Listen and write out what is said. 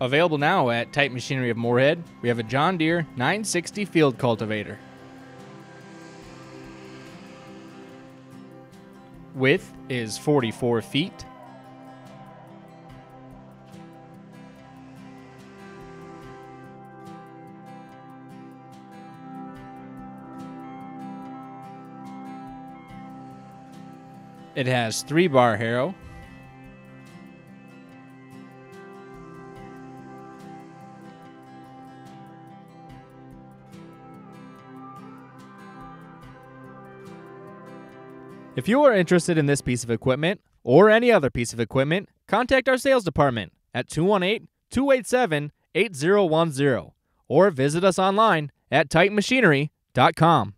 Available now at Titan Machinery of Moorhead, we have a John Deere 960 field cultivator. Width is 44 feet. It has three bar harrow, If you are interested in this piece of equipment or any other piece of equipment, contact our sales department at 218 287 8010 or visit us online at titanmachinery.com.